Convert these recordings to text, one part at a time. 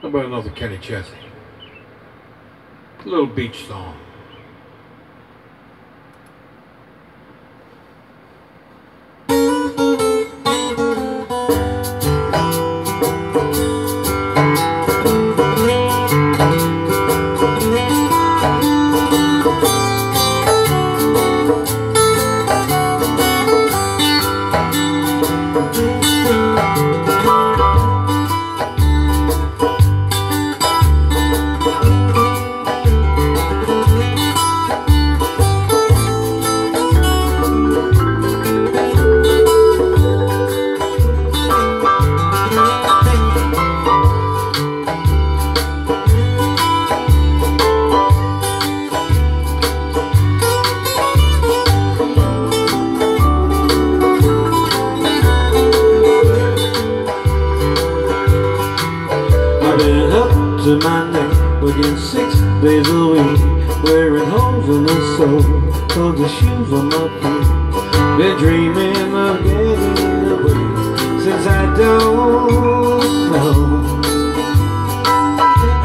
How about another Kenny Chesney? A little beach song. I've to my neck working six days a week. Wearing holes in the sole of the shoes on my feet. Been dreaming of getting away since I don't know.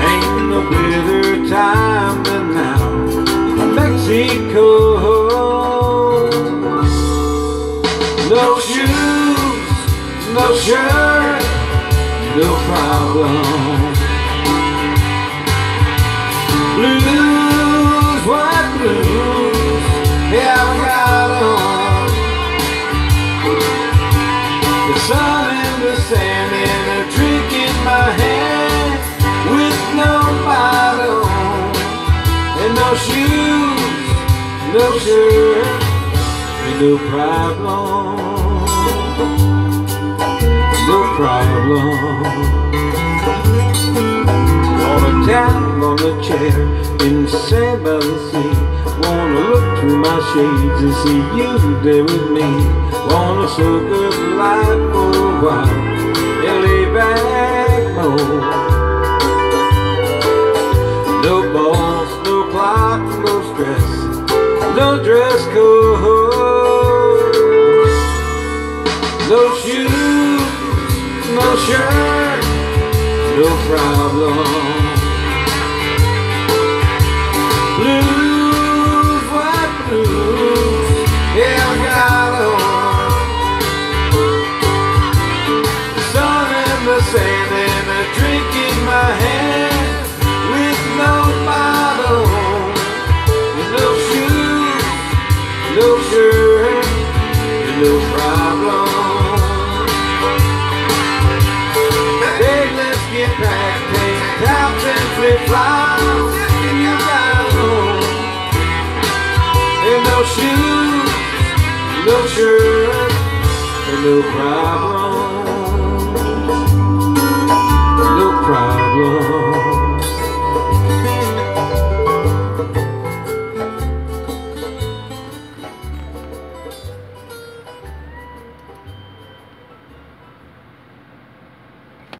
Ain't no better time than now. Mexico. No shoes, no shirt no problem. No shirt, no problem no problem. Wanna tap on the chair in the sand by the sea. Wanna look through my shades and see you there with me. Wanna soak up life for a while and lay back home. No boss, no clock, no stress, no dress code, no shoes no shirt, no problem. Blues, church, no problem.